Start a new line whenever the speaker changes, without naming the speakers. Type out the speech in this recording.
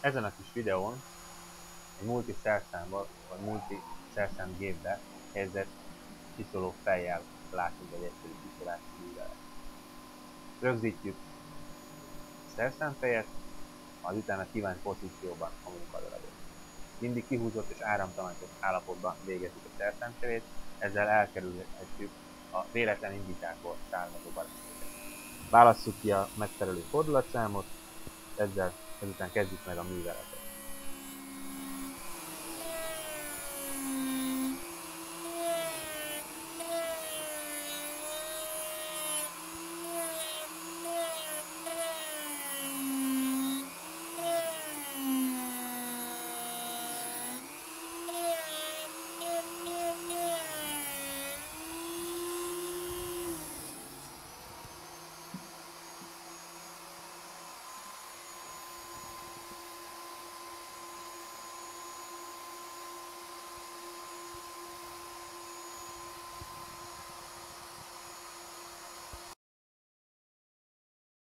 ezen a kis videón egy multi szerszámba, vagy multi szerszám gépbe helyezett kiszoló fejjel látunk egy egyszerű kiszolási művelet. Rögzítjük a szerszámfejet, az utána kívánt pozícióban a munkadarabot. Mindig kihúzott és áramtalanított állapotban végezzük a szerszámcserét, ezzel elkerülhetjük a véletlen indításból származó baleseteket. Válasszuk ki a megfelelő fordulatszámot, ezzel ezután kezdjük meg a műveletet.